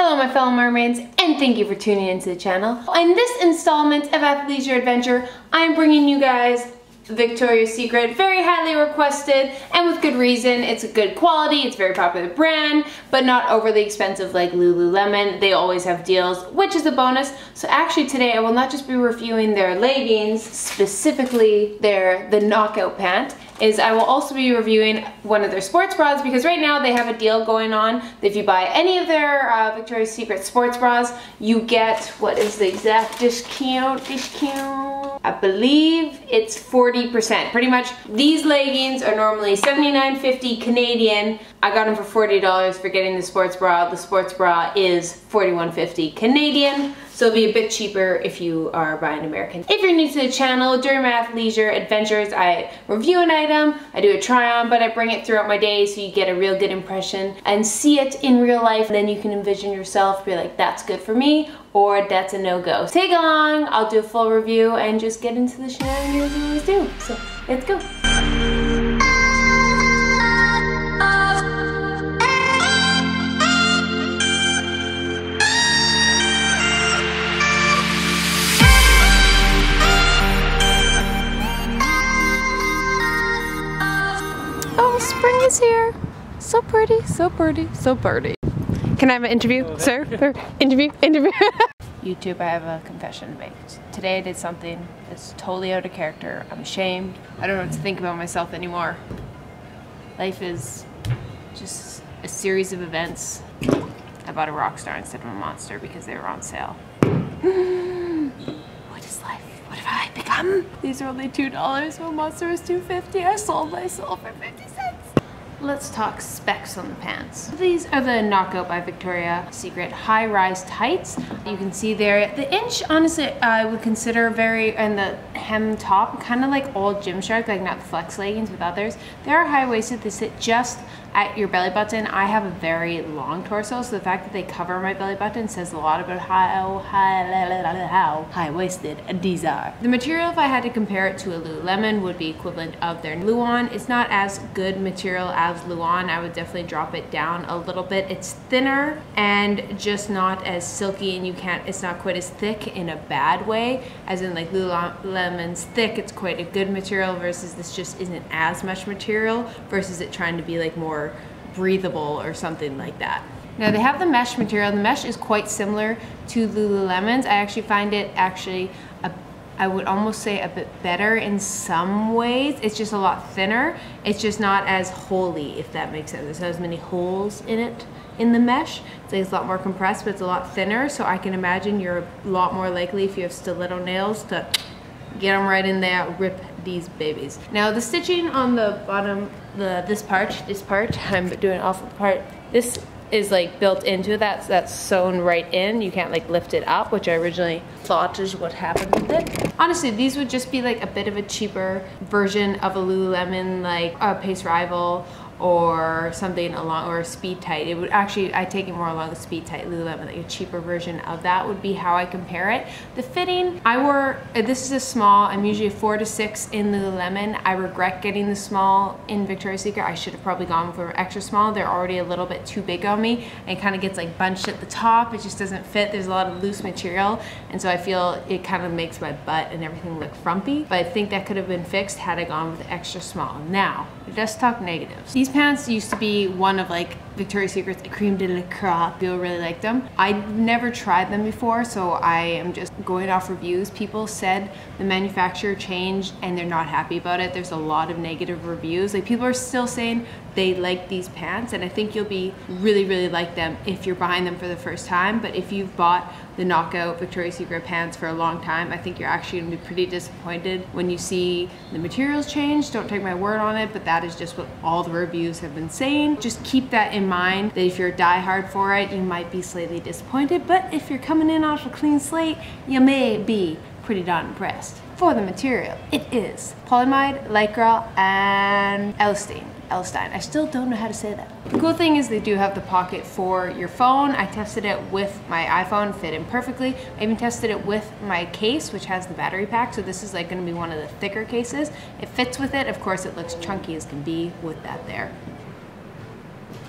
Hello my fellow mermaids and thank you for tuning into the channel. In this installment of Athleisure Adventure, I'm bringing you guys Victoria's Secret, very highly requested and with good reason. It's a good quality, it's a very popular brand, but not overly expensive like Lululemon. They always have deals, which is a bonus. So actually today I will not just be reviewing their leggings, specifically their the knockout pant, is I will also be reviewing one of their sports bras because right now they have a deal going on if you buy any of their uh, Victoria's Secret sports bras, you get, what is the exact discount, discount? I believe it's 40%. Pretty much these leggings are normally $79.50 Canadian. I got them for $40 for getting the sports bra. The sports bra is $41.50 Canadian. So it'll be a bit cheaper if you are buying American. If you're new to the channel, during my athleisure adventures, I review an item, I do a try on, but I bring it throughout my day so you get a real good impression and see it in real life. And then you can envision yourself, be like, that's good for me, or that's a no-go. Take along, I'll do a full review and just get into the shenanigans we always do. So let's go. Pretty, so pretty, so pretty. Can I have an interview, oh, sir? interview, interview. YouTube, I have a confession to make. Today I did something that's totally out of character. I'm ashamed. I don't know what to think about myself anymore. Life is just a series of events. I bought a rock star instead of a monster because they were on sale. what is life? What have I become? These are only $2, My monster is $2.50. I sold my soul for 50 cents. Let's talk specs on the pants. These are the Knockout by Victoria Secret high-rise tights. You can see there, the inch, honestly, I would consider very, and the hem top, kind of like old Gymshark, like not the flex leggings with others. They are high-waisted, they sit just at your belly button. I have a very long torso, so the fact that they cover my belly button says a lot about how high, how high-waisted these are. The material, if I had to compare it to a Lululemon, would be equivalent of their Luon. It's not as good material as Luon. I would definitely drop it down a little bit. It's thinner and just not as silky, and you can't. It's not quite as thick in a bad way, as in like Lululemon's thick. It's quite a good material versus this just isn't as much material versus it trying to be like more breathable or something like that. Now they have the mesh material. The mesh is quite similar to Lululemon's. I actually find it actually, a, I would almost say a bit better in some ways. It's just a lot thinner. It's just not as holy, if that makes sense. There's not as many holes in it in the mesh. It's, it's a lot more compressed, but it's a lot thinner. So I can imagine you're a lot more likely if you have stiletto nails to get them right in there, rip these babies. Now the stitching on the bottom, the this part, this part, I'm doing off the part, this is like built into that, so that's sewn right in. You can't like lift it up, which I originally thought is what happened with it. Honestly, these would just be like a bit of a cheaper version of a Lululemon, like a Pace Rival or something along or speed tight. It would actually I take it more along the speed tight Lululemon like a cheaper version of that would be how I compare it. The fitting I wore uh, this is a small I'm usually a four to six in Lululemon. I regret getting the small in Victoria's Secret. I should have probably gone for extra small. They're already a little bit too big on me and it kind of gets like bunched at the top. It just doesn't fit. There's a lot of loose material and so I feel it kind of makes my butt and everything look frumpy. But I think that could have been fixed had I gone with extra small. Now talk negatives. These pants used to be one of like Victoria's Secret's creme de la crop. People really like them. I never tried them before, so I am just going off reviews. People said the manufacturer changed and they're not happy about it. There's a lot of negative reviews. Like people are still saying they like these pants and I think you'll be really, really like them if you're buying them for the first time. But if you've bought the knockout Victoria's Secret pants for a long time, I think you're actually gonna be pretty disappointed when you see the materials change. Don't take my word on it, but that is just what all the reviews have been saying. Just keep that in mind that if you're diehard for it, you might be slightly disappointed, but if you're coming in off a clean slate, you may be pretty darn impressed. For the material, it is polyamide, lycra, and elastane. Elstein. I still don't know how to say that. The cool thing is they do have the pocket for your phone. I tested it with my iPhone, fit in perfectly. I even tested it with my case, which has the battery pack. So this is like gonna be one of the thicker cases. It fits with it. Of course, it looks chunky as can be with that there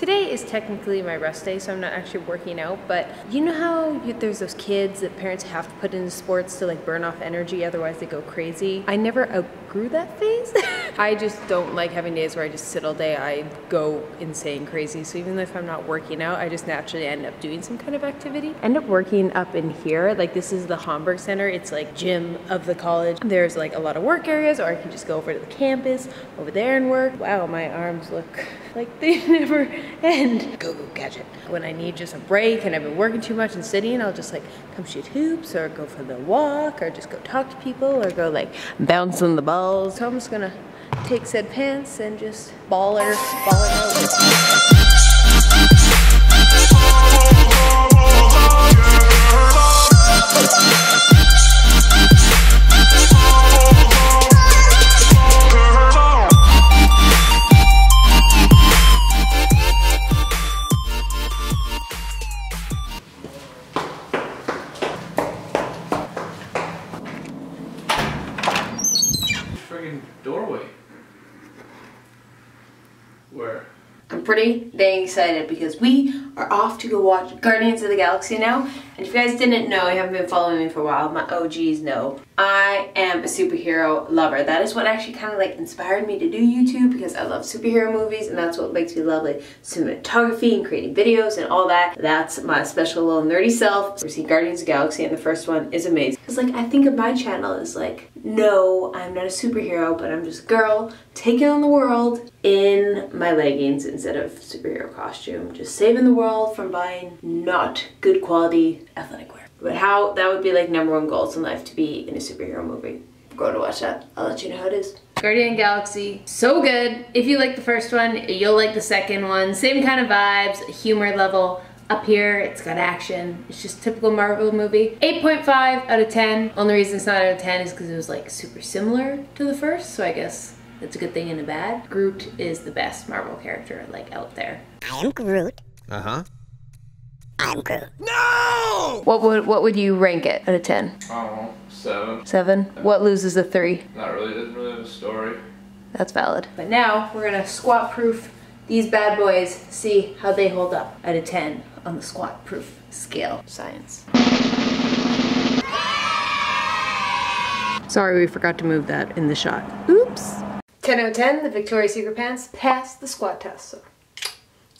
Today is technically my rest day, so I'm not actually working out, but you know how you, there's those kids that parents have to put into sports to like burn off energy, otherwise they go crazy? I never outgrew that phase. I just don't like having days where I just sit all day. I go insane crazy. So even if I'm not working out, I just naturally end up doing some kind of activity. End up working up in here. Like this is the Homburg Center. It's like gym of the college. There's like a lot of work areas or I can just go over to the campus over there and work. Wow, my arms look like they never end. Go, go, gadget. When I need just a break and I've been working too much and sitting, I'll just like come shoot hoops or go for the walk or just go talk to people or go like bounce on the balls. So I'm just gonna take said pants and just baller, baller out. Pretty dang excited because we are off to go watch Guardians of the Galaxy now. And if you guys didn't know, you haven't been following me for a while, my OGs know, I am a superhero lover. That is what actually kind of like inspired me to do YouTube because I love superhero movies and that's what makes me love like cinematography and creating videos and all that. That's my special little nerdy self. We see Guardians of Galaxy and the first one is amazing. Because like I think of my channel as like, no, I'm not a superhero, but I'm just a girl taking on the world in my leggings instead of superhero costume. Just saving the world from buying not good quality athletic wear. But how that would be like number one goals in life to be in a superhero movie. Go to watch that. I'll let you know how it is. Guardian Galaxy, so good. If you like the first one, you'll like the second one. Same kind of vibes, humor level. Up here, it's got action. It's just typical Marvel movie. 8.5 out of 10. Only reason it's not out of 10 is because it was like super similar to the first, so I guess that's a good thing and a bad. Groot is the best Marvel character like out there. I am Groot. Uh-huh. I'm Groot. No! What would what would you rank it out of 10? I don't know. Seven. Seven? What loses a three? Not really, doesn't really have a story. That's valid. But now we're gonna squat proof these bad boys, see how they hold up out of 10 on the squat proof scale. Science. Sorry, we forgot to move that in the shot. Oops. 10 out of 10, the Victoria's Secret pants passed the squat test. So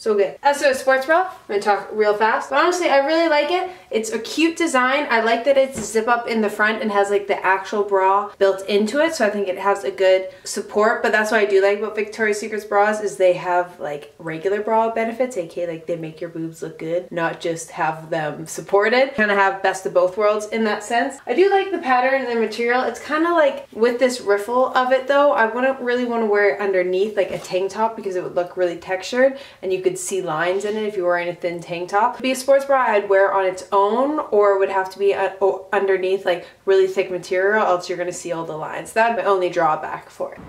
so good. As for a sports bra, I'm gonna talk real fast. But honestly, I really like it. It's a cute design. I like that it's zip up in the front and has like the actual bra built into it. So I think it has a good support. But that's what I do like about Victoria's Secret's bras is they have like regular bra benefits, aka like they make your boobs look good, not just have them supported. Kind of have best of both worlds in that sense. I do like the pattern and the material. It's kind of like with this riffle of it though, I wouldn't really want to wear it underneath like a tank top because it would look really textured and you could could see lines in it if you were wearing a thin tank top. It'd be a sports bra I'd wear on its own or would have to be uh, underneath like really thick material else you're gonna see all the lines. That'd be only drawback for it.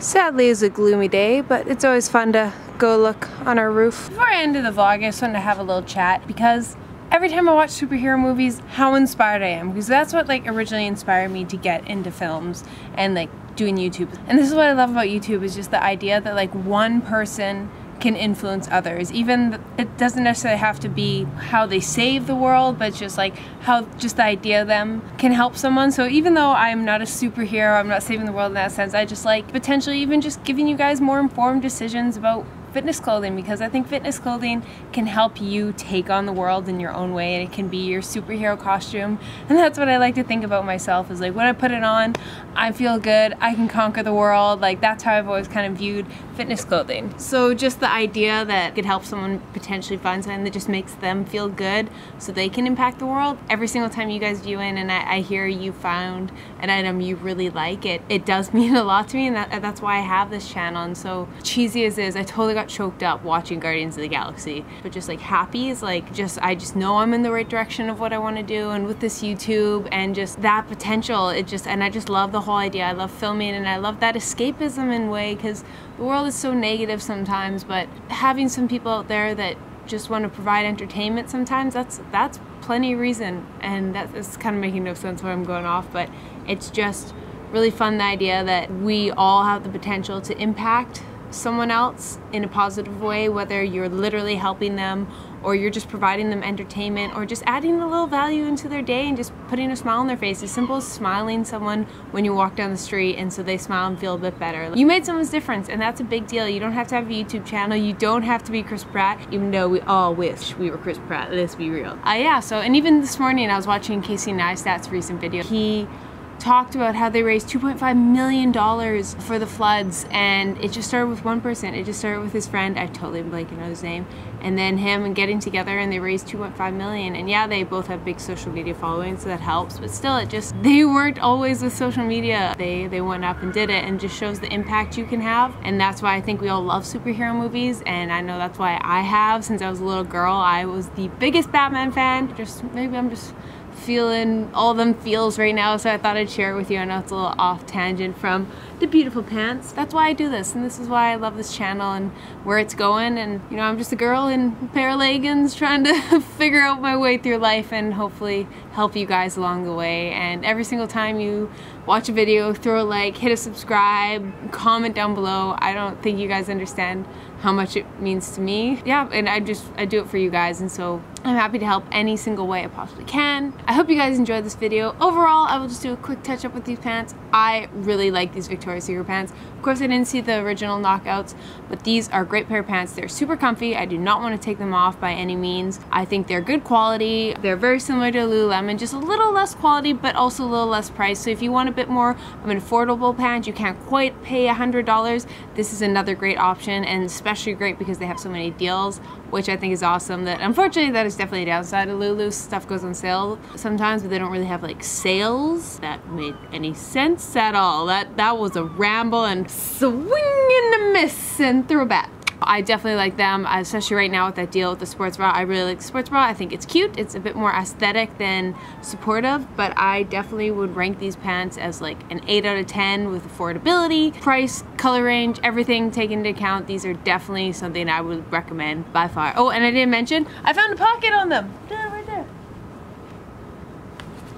Sadly, it's a gloomy day, but it's always fun to go look on our roof. Before I end the vlog, I just wanted to have a little chat because every time I watch superhero movies, how inspired I am because that's what like originally inspired me to get into films and like doing YouTube. And this is what I love about YouTube is just the idea that like one person can influence others. Even it doesn't necessarily have to be how they save the world, but just like how just the idea of them can help someone. So even though I'm not a superhero, I'm not saving the world in that sense, I just like potentially even just giving you guys more informed decisions about fitness clothing because I think fitness clothing can help you take on the world in your own way and it can be your superhero costume. And that's what I like to think about myself is like when I put it on I feel good I can conquer the world. Like that's how I've always kind of viewed fitness clothing. So just the idea that could help someone potentially find something that just makes them feel good so they can impact the world every single time you guys view in and I, I hear you found an item you really like it it does mean a lot to me and that, that's why I have this channel. And so cheesy as is I totally got got choked up watching Guardians of the Galaxy, but just like happy is like just I just know I'm in the right direction of what I want to do and with this YouTube and just that potential it just and I just love the whole idea. I love filming and I love that escapism in way because the world is so negative sometimes, but having some people out there that just want to provide entertainment sometimes that's that's plenty reason and that's kind of making no sense where I'm going off but it's just really fun the idea that we all have the potential to impact someone else in a positive way, whether you're literally helping them or you're just providing them entertainment or just adding a little value into their day and just putting a smile on their face. As simple as smiling someone when you walk down the street and so they smile and feel a bit better. You made someone's difference and that's a big deal. You don't have to have a YouTube channel. You don't have to be Chris Pratt, even though we all wish we were Chris Pratt. Let's be real. Uh, yeah, so, and even this morning I was watching Casey Neistat's recent video. He talked about how they raised $2.5 million for the floods and it just started with one person. It just started with his friend, I totally blanking on his name, and then him and getting together and they raised 2.5 million. And yeah, they both have big social media followings, so that helps, but still it just, they weren't always with social media. They, they went up and did it and just shows the impact you can have. And that's why I think we all love superhero movies and I know that's why I have since I was a little girl. I was the biggest Batman fan. Just, maybe I'm just feeling all them feels right now so I thought I'd share it with you. I know it's a little off tangent from the beautiful pants. That's why I do this and this is why I love this channel and where it's going and you know I'm just a girl in a pair of leggings trying to figure out my way through life and hopefully help you guys along the way and every single time you watch a video throw a like hit a subscribe comment down below I don't think you guys understand how much it means to me yeah and I just I do it for you guys and so I'm happy to help any single way I possibly can. I hope you guys enjoyed this video. Overall, I will just do a quick touch up with these pants. I really like these Victoria's Secret pants. Of course, I didn't see the original knockouts, but these are great pair of pants. They're super comfy. I do not want to take them off by any means. I think they're good quality. They're very similar to Lululemon, just a little less quality, but also a little less price. So if you want a bit more of an affordable pant, you can't quite pay $100, this is another great option and especially great because they have so many deals which I think is awesome. That Unfortunately, that is definitely a downside of Lulu. Stuff goes on sale sometimes, but they don't really have like sales that made any sense at all. That, that was a ramble and swing and a miss and a back. I definitely like them, especially right now with that deal with the sports bra. I really like the sports bra. I think it's cute. It's a bit more aesthetic than supportive, but I definitely would rank these pants as like an 8 out of 10 with affordability, price, color range, everything taken into account. These are definitely something I would recommend by far. Oh, and I didn't mention, I found a pocket on them. Yeah, right there.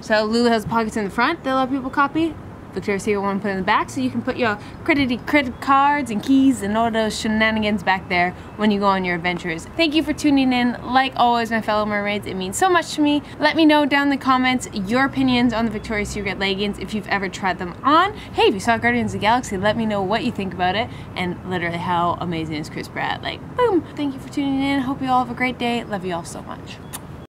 So Lulu has pockets in the front that a lot of people copy. Victoria's Secret one put in the back so you can put your credit credit cards and keys and all those shenanigans back there when you go on your adventures. Thank you for tuning in. Like always, my fellow mermaids, it means so much to me. Let me know down in the comments your opinions on the Victoria's Secret leggings if you've ever tried them on. Hey, if you saw Guardians of the Galaxy, let me know what you think about it and literally how amazing is Chris Pratt. Like, boom. Thank you for tuning in. Hope you all have a great day. Love you all so much.